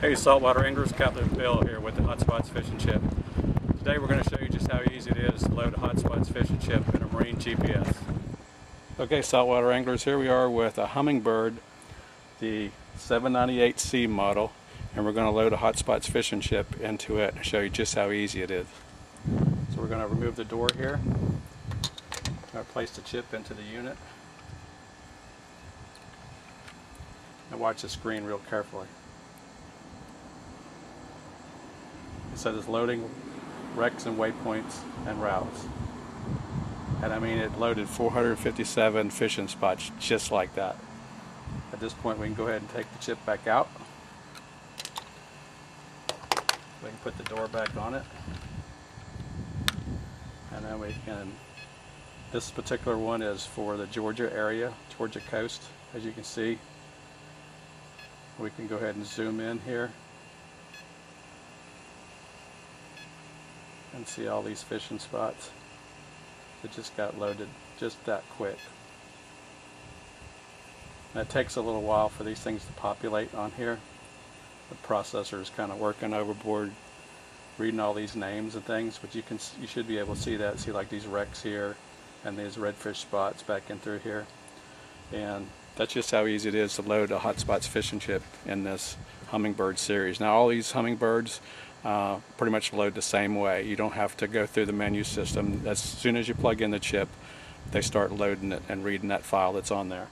Hey saltwater anglers, Captain Bill here with the Hot Spots Fishing Chip. Today we're going to show you just how easy it is to load a Hot Spots Fishing Chip in a marine GPS. Okay saltwater anglers, here we are with a Humminbird, the 798C model, and we're going to load a Hot Spots Fishing Chip into it and show you just how easy it is. So we're going to remove the door here, place the chip into the unit, and watch the screen real carefully. Says it's loading wrecks and waypoints and routes. And I mean, it loaded 457 fishing spots just like that. At this point, we can go ahead and take the chip back out. We can put the door back on it. And then we can, this particular one is for the Georgia area, Georgia coast, as you can see. We can go ahead and zoom in here. And see all these fishing spots that just got loaded just that quick. And it takes a little while for these things to populate on here. The processor is kind of working overboard reading all these names and things, but you can you should be able to see that. See like these wrecks here and these redfish spots back in through here. And that's just how easy it is to load a Hot Spots fishing chip in this Humminbird series. Now all these Humminbirds uh, pretty much load the same way. You don't have to go through the menu system. As soon as you plug in the chip, they start loading it and reading that file that's on there.